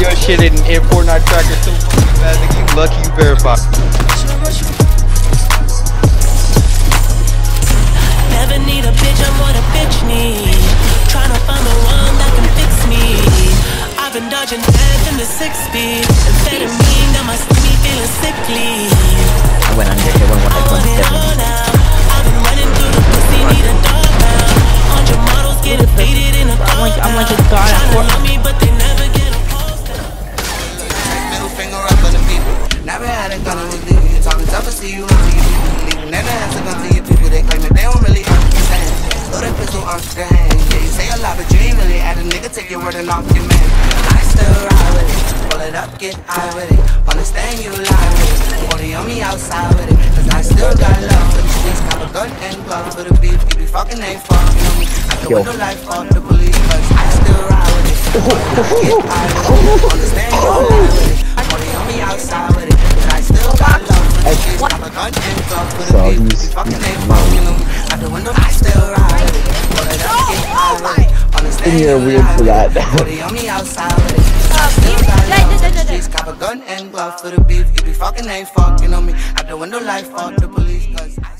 your shit in, in Fortnite tracker so fucking fast, nigga. You lucky you verified. Never need a bitch, I'm what a bitch need. Tryna find the one that can fix me. I've been dodging death in the six speed. Amphetamine got my stomach feeling sickly. I went under. It went I want it all now. I've been running through the pussy, need a dog now. Hundred models getting faded in a I'm like- I'm like a god at Fortnite. See you until you people believe it. Never had a gun to your people. They claim that they don't really understand. Throw that pistol on the hand. Yeah, you say a lot, but you ain't really at a nigga. Take your word and off your man. I still ride with it. Pull it up, get high with it. Understand you lie with it. Only on me outside with it. Cause I still got love for the streets. Got a gun and glove for the beef. You be fucking ain't fucking on me. I Yo. the life of the police. Cause I still ride with it. Pull it up, get high with it. Gun and glove for the So beef. You he's- be fucking ain't fucking on me. Out the window, I still ride with it. Pull it up, get high with it. Understand You're you weird lie for with that. it. Money on me outside with it. I oh, still got love for the streets. Cop a gun and glove for the beef. You be fucking ain't fucking on me. Out the window, like fuck the police. Cause I